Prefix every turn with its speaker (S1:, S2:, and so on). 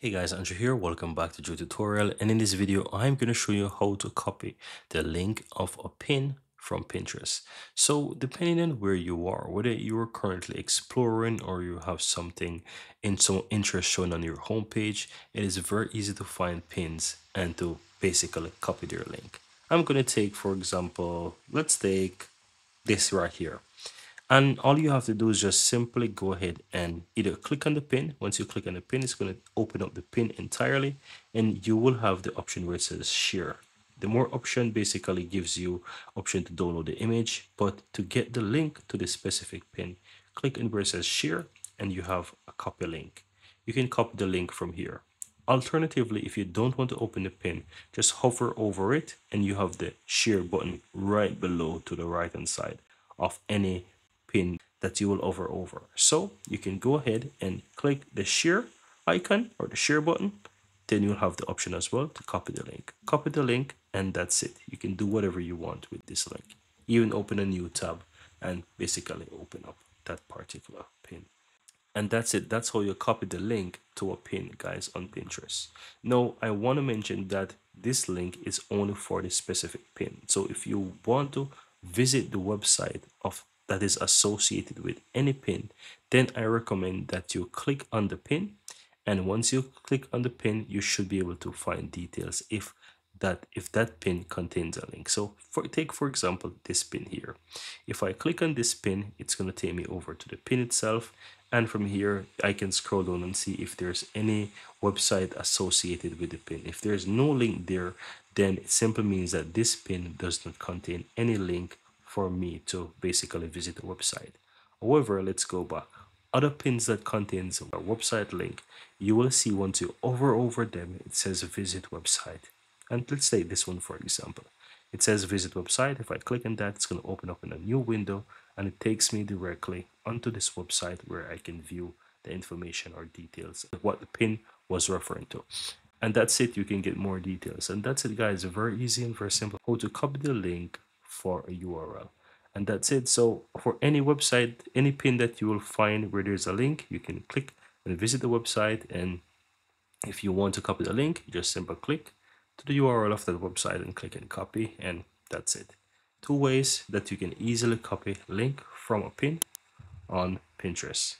S1: Hey guys, Andrew here. Welcome back to Drew Tutorial. And in this video, I'm going to show you how to copy the link of a pin from Pinterest. So depending on where you are, whether you are currently exploring or you have something in some interest shown on your homepage, it is very easy to find pins and to basically copy their link. I'm going to take, for example, let's take this right here. And all you have to do is just simply go ahead and either click on the pin. Once you click on the pin, it's going to open up the pin entirely and you will have the option where it says share. The more option basically gives you option to download the image, but to get the link to the specific pin, click on where it says share and you have a copy link. You can copy the link from here. Alternatively, if you don't want to open the pin, just hover over it and you have the share button right below to the right hand side of any pin that you will hover over. So you can go ahead and click the share icon or the share button. Then you'll have the option as well to copy the link. Copy the link and that's it. You can do whatever you want with this link. Even open a new tab and basically open up that particular pin. And that's it. That's how you copy the link to a pin, guys, on Pinterest. Now, I want to mention that this link is only for the specific pin. So if you want to visit the website of that is associated with any pin, then I recommend that you click on the pin. And once you click on the pin, you should be able to find details if that if that pin contains a link. So for take for example this pin here. If I click on this pin, it's going to take me over to the pin itself. And from here, I can scroll down and see if there's any website associated with the pin. If there's no link there, then it simply means that this pin does not contain any link for me to basically visit the website. However, let's go back. Other pins that contains a website link, you will see once you hover over them, it says visit website. And let's take this one for example. It says visit website. If I click on that, it's going to open up in a new window and it takes me directly onto this website where I can view the information or details of what the pin was referring to. And that's it. You can get more details. And that's it, guys. Very easy and very simple. How to copy the link for a URL. And that's it. So for any website, any pin that you will find where there's a link, you can click and visit the website. And if you want to copy the link, you just simply click to the URL of that website and click and copy. And that's it. Two ways that you can easily copy link from a pin on Pinterest.